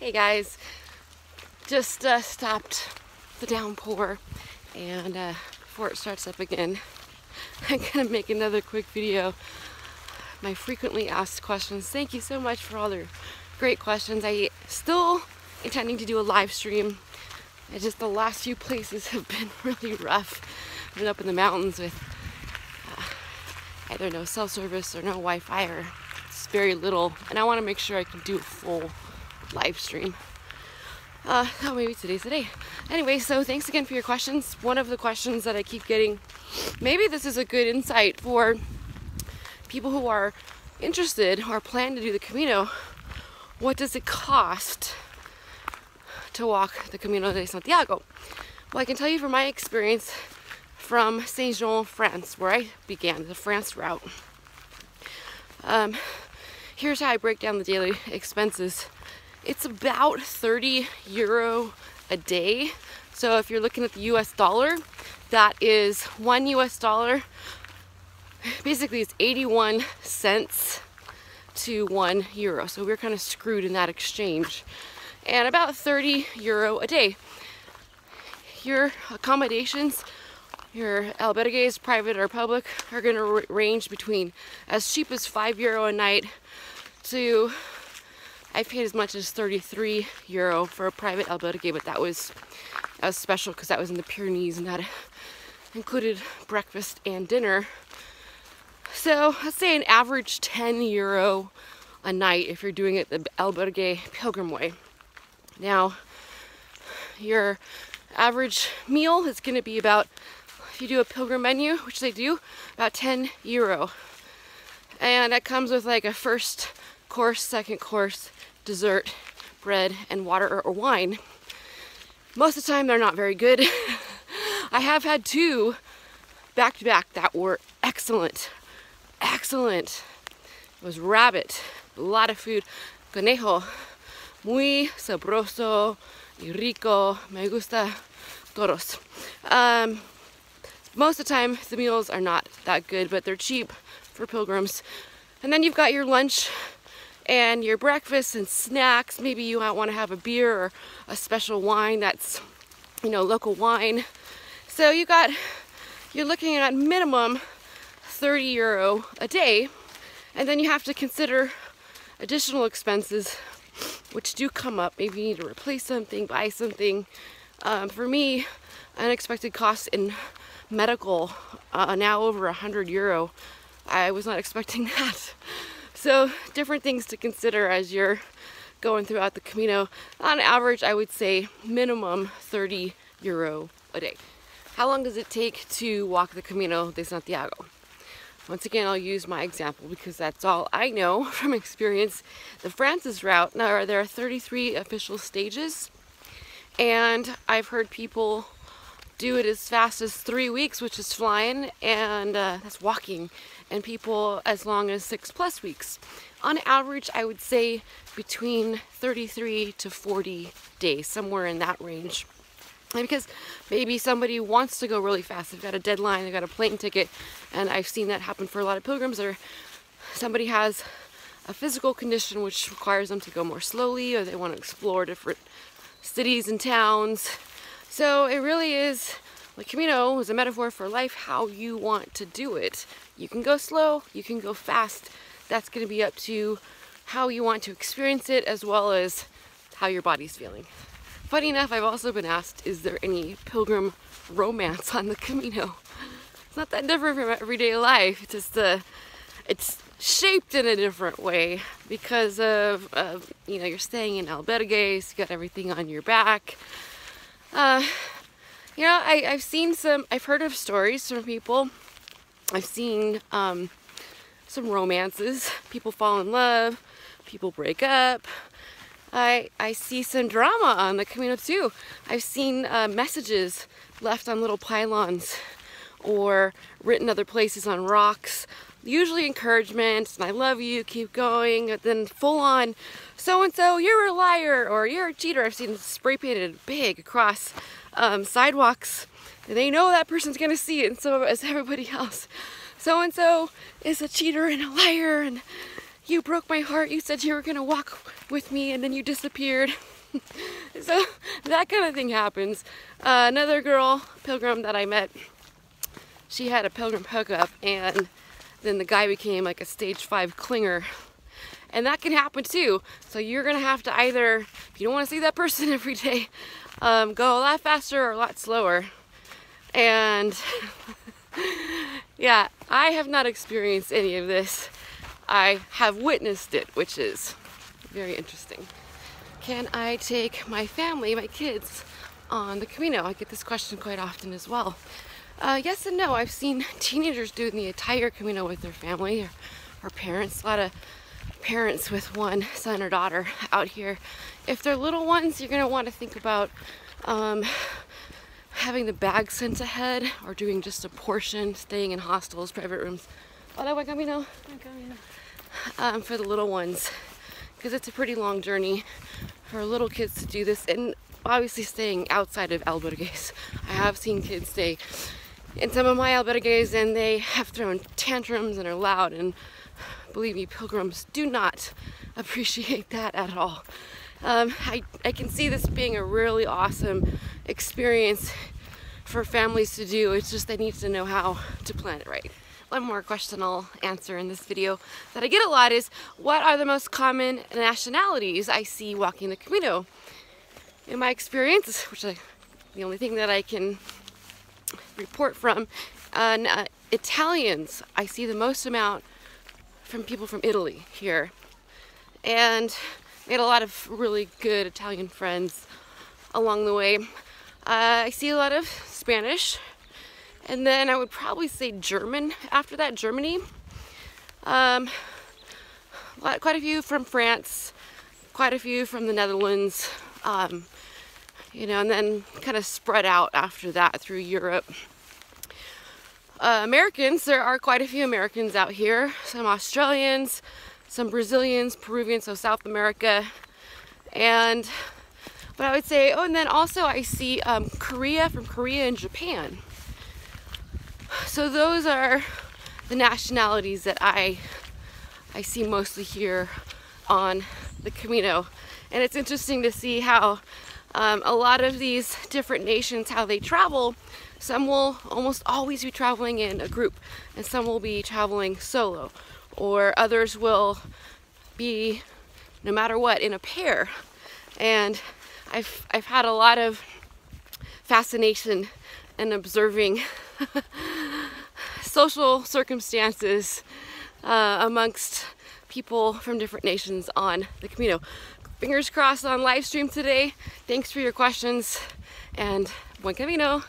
Hey guys, just uh, stopped the downpour and uh, before it starts up again, I'm gonna make another quick video. My frequently asked questions. Thank you so much for all the great questions. I still intending to do a live stream. It's just the last few places have been really rough. I've been up in the mountains with uh, either no cell service or no Wi-Fi or it's very little and I want to make sure I can do a full live stream. Uh, oh, maybe today's the day. Anyway, so thanks again for your questions. One of the questions that I keep getting, maybe this is a good insight for people who are interested or plan to do the Camino. What does it cost to walk the Camino de Santiago? Well, I can tell you from my experience from Saint Jean, France, where I began the France route. Um, here's how I break down the daily expenses it's about 30 euro a day. So if you're looking at the US dollar, that is one US dollar. Basically, it's 81 cents to one euro. So we're kind of screwed in that exchange. And about 30 euro a day. Your accommodations, your albergues, private or public, are going to range between as cheap as 5 euro a night to I paid as much as 33 euro for a private albergue, but that was, that was special because that was in the Pyrenees and that included breakfast and dinner. So let's say an average 10 euro a night if you're doing it the albergue pilgrim way. Now, your average meal is going to be about, if you do a pilgrim menu, which they do, about 10 euro. And that comes with like a first course, second course, dessert, bread, and water or wine. Most of the time, they're not very good. I have had two back to back that were excellent. Excellent. It was rabbit, a lot of food. Conejo, muy sabroso y rico. Me gusta todos. Um, most of the time, the meals are not that good, but they're cheap for pilgrims. And then you've got your lunch and your breakfast and snacks. Maybe you want to have a beer or a special wine that's, you know, local wine. So you got, you're looking at minimum 30 euro a day. And then you have to consider additional expenses which do come up. Maybe you need to replace something, buy something. Um, for me, unexpected costs in medical, uh, now over 100 euro. I was not expecting that. So different things to consider as you're going throughout the Camino. On average, I would say minimum 30 euro a day. How long does it take to walk the Camino de Santiago? Once again, I'll use my example because that's all I know from experience. The Francés route, now there are 33 official stages, and I've heard people do it as fast as three weeks, which is flying, and uh, that's walking, and people as long as six plus weeks. On average, I would say between 33 to 40 days, somewhere in that range. And because maybe somebody wants to go really fast, they've got a deadline, they've got a plane ticket, and I've seen that happen for a lot of pilgrims, or somebody has a physical condition which requires them to go more slowly, or they want to explore different cities and towns so it really is, like Camino is a metaphor for life, how you want to do it. You can go slow, you can go fast. That's going to be up to how you want to experience it as well as how your body's feeling. Funny enough, I've also been asked, is there any pilgrim romance on the Camino? It's not that different from everyday life. It's just uh, it's shaped in a different way because of, of you know, you're staying in albergues, you got everything on your back. Uh, you know, I, I've seen some, I've heard of stories from people. I've seen um, some romances. People fall in love, people break up. I, I see some drama on the Camino too. I've seen uh, messages left on little pylons or written other places on rocks. Usually encouragement, and I love you, keep going, and then full on so and so, you're a liar or you're a cheater. I've seen spray painted big across um, sidewalks. And they know that person's gonna see it, and so is everybody else. So and so is a cheater and a liar, and you broke my heart. You said you were gonna walk with me and then you disappeared. so that kind of thing happens. Uh, another girl, pilgrim that I met, she had a pilgrim hookup and then the guy became like a stage five clinger. And that can happen too. So you're gonna have to either, if you don't wanna see that person every day, um, go a lot faster or a lot slower. And yeah, I have not experienced any of this. I have witnessed it, which is very interesting. Can I take my family, my kids, on the Camino? I get this question quite often as well. Uh, yes and no. I've seen teenagers doing the entire Camino with their family or, or parents. A lot of parents with one son or daughter out here. If they're little ones, you're going to want to think about um, having the bag sent ahead or doing just a portion, staying in hostels, private rooms. Hola, buen camino. Buen camino. Um, for the little ones, because it's a pretty long journey for little kids to do this, and obviously staying outside of albergues. I have seen kids stay in some of my albergues, and they have thrown tantrums and are loud, and believe me, pilgrims do not appreciate that at all. Um, I, I can see this being a really awesome experience for families to do. It's just they need to know how to plan it right. One more question I'll answer in this video that I get a lot is, what are the most common nationalities I see walking the Camino? In my experience, which is the only thing that I can report from, uh, uh, Italians, I see the most amount from people from Italy here. And had a lot of really good Italian friends along the way. Uh, I see a lot of Spanish, and then I would probably say German after that, Germany. Um, quite a few from France, quite a few from the Netherlands, um, you know, and then kind of spread out after that through Europe. Uh, Americans, there are quite a few Americans out here, some Australians, some Brazilians, Peruvians, so South America. And but I would say, oh, and then also I see um, Korea from Korea and Japan. So those are the nationalities that I I see mostly here on the Camino. And it's interesting to see how um, a lot of these different nations, how they travel, some will almost always be traveling in a group and some will be traveling solo or others will be no matter what in a pair and I've, I've had a lot of fascination in observing social circumstances uh, amongst people from different nations on the Camino. Fingers crossed on live stream today. Thanks for your questions and buen camino.